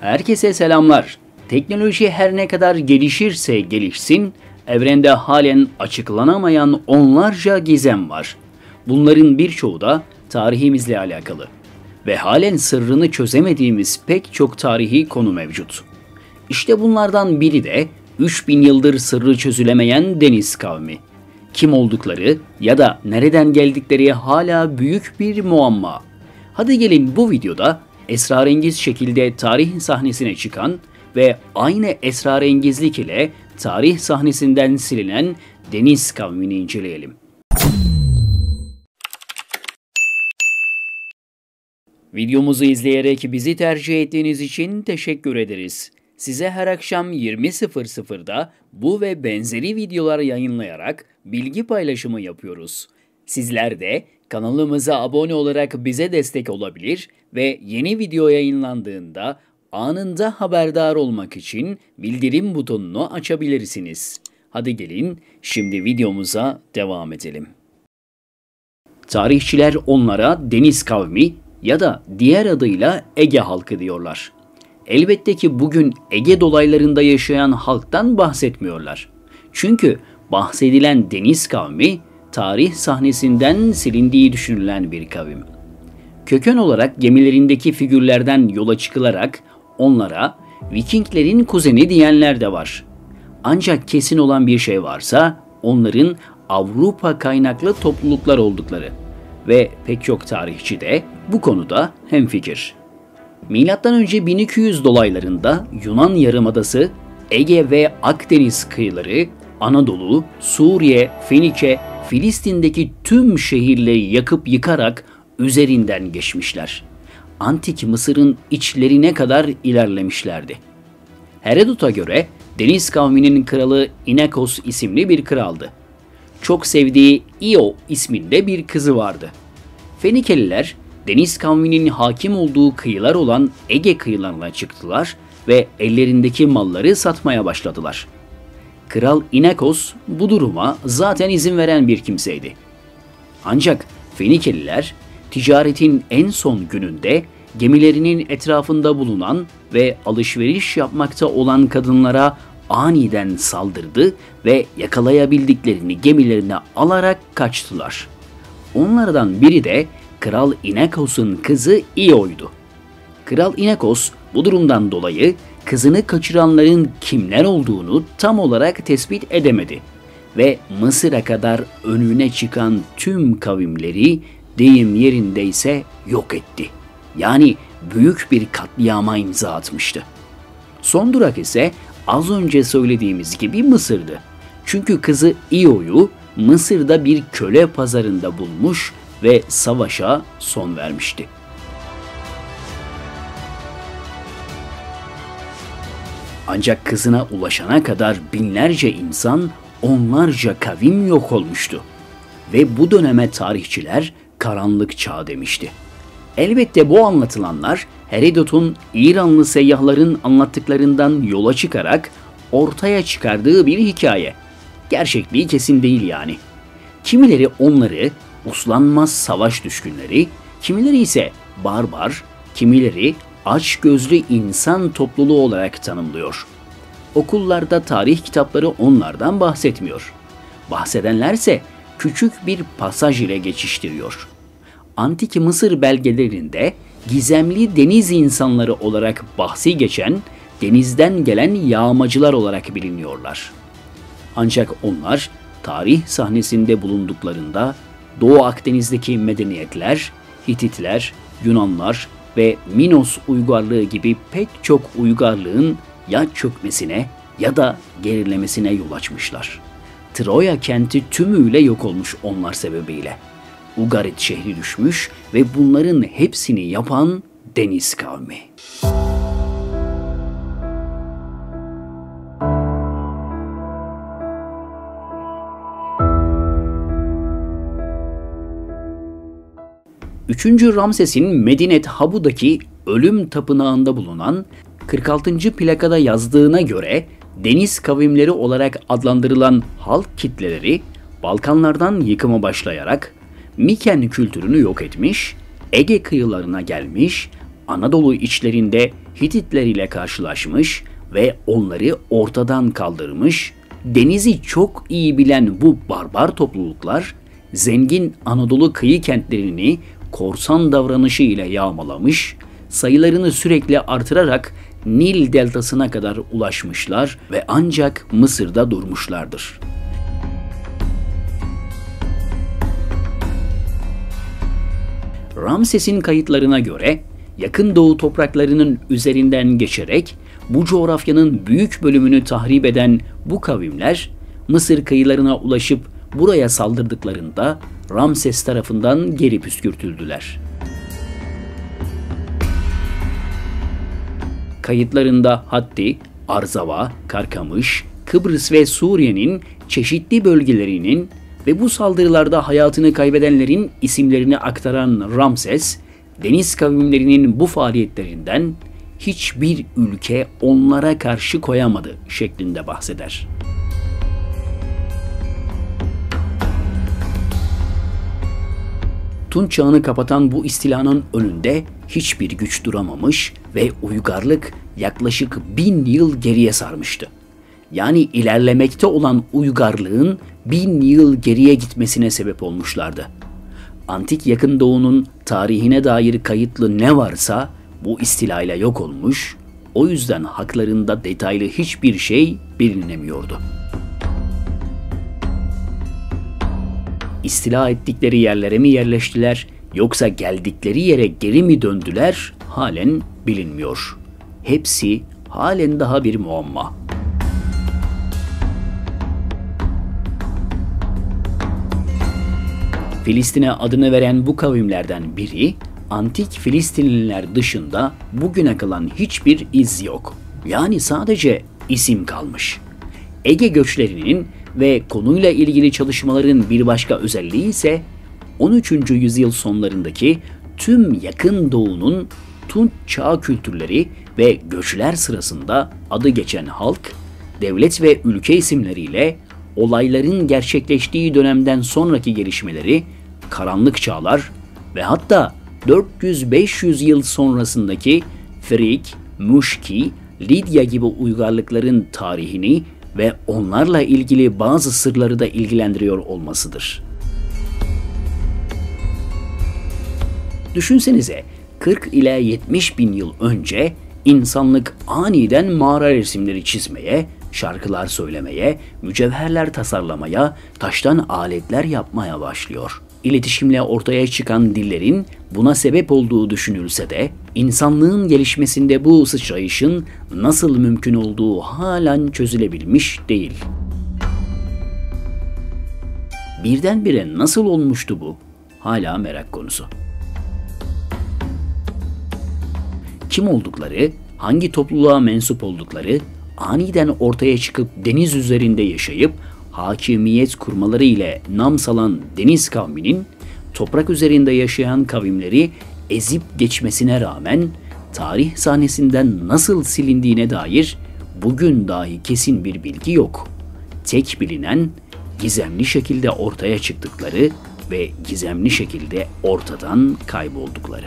Herkese selamlar. Teknoloji her ne kadar gelişirse gelişsin, evrende halen açıklanamayan onlarca gizem var. Bunların birçoğu da tarihimizle alakalı. Ve halen sırrını çözemediğimiz pek çok tarihi konu mevcut. İşte bunlardan biri de 3000 yıldır sırrı çözülemeyen deniz kavmi. Kim oldukları ya da nereden geldikleri hala büyük bir muamma. Hadi gelin bu videoda esrarengiz şekilde tarih sahnesine çıkan ve aynı esrarengizlik ile tarih sahnesinden silinen deniz kavmini inceleyelim. Videomuzu izleyerek bizi tercih ettiğiniz için teşekkür ederiz. Size her akşam 20.00'da bu ve benzeri videolar yayınlayarak bilgi paylaşımı yapıyoruz. Sizler de kanalımıza abone olarak bize destek olabilir ve yeni video yayınlandığında anında haberdar olmak için bildirim butonunu açabilirsiniz. Hadi gelin şimdi videomuza devam edelim. Tarihçiler onlara deniz kavmi ya da diğer adıyla Ege halkı diyorlar. Elbette ki bugün Ege dolaylarında yaşayan halktan bahsetmiyorlar. Çünkü bahsedilen deniz kavmi tarih sahnesinden silindiği düşünülen bir kavim. Köken olarak gemilerindeki figürlerden yola çıkılarak onlara Vikinglerin kuzeni diyenler de var. Ancak kesin olan bir şey varsa onların Avrupa kaynaklı topluluklar oldukları ve pek çok tarihçi de bu konuda hemfikir. Milattan önce 1200 dolaylarında Yunan Yarımadası, Ege ve Akdeniz kıyıları, Anadolu, Suriye, Fenike, Filistin'deki tüm şehirleri yakıp yıkarak üzerinden geçmişler. Antik Mısır'ın içlerine kadar ilerlemişlerdi. Herodot'a göre deniz kavminin kralı Inekos isimli bir kraldı. Çok sevdiği Io isminde bir kızı vardı. Fenikeliler deniz kavminin hakim olduğu kıyılar olan Ege kıyılarına çıktılar ve ellerindeki malları satmaya başladılar. Kral Inekos bu duruma zaten izin veren bir kimseydi. Ancak Fenikeliler ticaretin en son gününde gemilerinin etrafında bulunan ve alışveriş yapmakta olan kadınlara aniden saldırdı ve yakalayabildiklerini gemilerine alarak kaçtılar. Onlardan biri de Kral Inekos'un kızı Io'ydu. Kral Inekos bu durumdan dolayı kızını kaçıranların kimler olduğunu tam olarak tespit edemedi ve Mısır'a kadar önüne çıkan tüm kavimleri deyim yerindeyse yok etti. Yani büyük bir katliama imza atmıştı. Son durak ise az önce söylediğimiz gibi Mısır'dı. Çünkü kızı Io'yu Mısır'da bir köle pazarında bulmuş ve savaşa son vermişti. Ancak kızına ulaşana kadar binlerce insan, onlarca kavim yok olmuştu. Ve bu döneme tarihçiler karanlık çağ demişti. Elbette bu anlatılanlar Herodot'un İranlı seyyahların anlattıklarından yola çıkarak ortaya çıkardığı bir hikaye. Gerçekliği kesin değil yani. Kimileri onları uslanmaz savaş düşkünleri, kimileri ise barbar, kimileri aç gözlü insan topluluğu olarak tanımlıyor. Okullarda tarih kitapları onlardan bahsetmiyor. Bahsedenlerse küçük bir pasaj ile geçiştiriyor. Antik Mısır belgelerinde gizemli deniz insanları olarak bahsi geçen denizden gelen yağmacılar olarak biliniyorlar. Ancak onlar tarih sahnesinde bulunduklarında Doğu Akdeniz'deki medeniyetler, Hititler, Yunanlar ve Minos uygarlığı gibi pek çok uygarlığın ya çökmesine ya da gerilemesine yol açmışlar. Troya kenti tümüyle yok olmuş onlar sebebiyle. Ugarit şehri düşmüş ve bunların hepsini yapan deniz kavmi. Üçüncü Ramses'in Medinet Habu'daki ölüm tapınağında bulunan 46. plakada yazdığına göre deniz kavimleri olarak adlandırılan halk kitleleri Balkanlardan yıkıma başlayarak Miken kültürünü yok etmiş, Ege kıyılarına gelmiş, Anadolu içlerinde Hititler ile karşılaşmış ve onları ortadan kaldırmış, denizi çok iyi bilen bu barbar topluluklar zengin Anadolu kıyı kentlerini korsan davranışı ile yağmalamış, sayılarını sürekli artırarak Nil deltasına kadar ulaşmışlar ve ancak Mısır'da durmuşlardır. Ramses'in kayıtlarına göre yakın doğu topraklarının üzerinden geçerek bu coğrafyanın büyük bölümünü tahrip eden bu kavimler Mısır kıyılarına ulaşıp buraya saldırdıklarında Ramses tarafından geri püskürtüldüler. Kayıtlarında Hatti, Arzava, Karkamış, Kıbrıs ve Suriye'nin çeşitli bölgelerinin ve bu saldırılarda hayatını kaybedenlerin isimlerini aktaran Ramses, deniz kavimlerinin bu faaliyetlerinden hiçbir ülke onlara karşı koyamadı şeklinde bahseder. Tunç çağını kapatan bu istilanın önünde hiçbir güç duramamış ve uygarlık yaklaşık bin yıl geriye sarmıştı. Yani ilerlemekte olan uygarlığın bin yıl geriye gitmesine sebep olmuşlardı. Antik yakın doğunun tarihine dair kayıtlı ne varsa bu istilayla yok olmuş, o yüzden haklarında detaylı hiçbir şey bilinemiyordu. İstila ettikleri yerlere mi yerleştiler yoksa geldikleri yere geri mi döndüler halen bilinmiyor. Hepsi halen daha bir muamma. Filistin'e adını veren bu kavimlerden biri, antik Filistinliler dışında bugüne kalan hiçbir iz yok. Yani sadece isim kalmış. Ege göçlerinin ve konuyla ilgili çalışmaların bir başka özelliği ise 13. yüzyıl sonlarındaki tüm yakın doğunun Tunç çağ kültürleri ve göçler sırasında adı geçen halk, devlet ve ülke isimleriyle olayların gerçekleştiği dönemden sonraki gelişmeleri, karanlık çağlar ve hatta 400-500 yıl sonrasındaki Frig, Muşki, Lidya gibi uygarlıkların tarihini ve onlarla ilgili bazı sırları da ilgilendiriyor olmasıdır. Düşünsenize 40 ile 70 bin yıl önce insanlık aniden mağara resimleri çizmeye, şarkılar söylemeye, mücevherler tasarlamaya, taştan aletler yapmaya başlıyor. İletişimle ortaya çıkan dillerin buna sebep olduğu düşünülse de insanlığın gelişmesinde bu sıçrayışın nasıl mümkün olduğu halen çözülebilmiş değil. Birdenbire nasıl olmuştu bu? Hala merak konusu. Kim oldukları, hangi topluluğa mensup oldukları, aniden ortaya çıkıp deniz üzerinde yaşayıp hakimiyet kurmaları ile nam salan deniz kavminin toprak üzerinde yaşayan kavimleri ezip geçmesine rağmen tarih sahnesinden nasıl silindiğine dair bugün dahi kesin bir bilgi yok. Tek bilinen gizemli şekilde ortaya çıktıkları ve gizemli şekilde ortadan kayboldukları.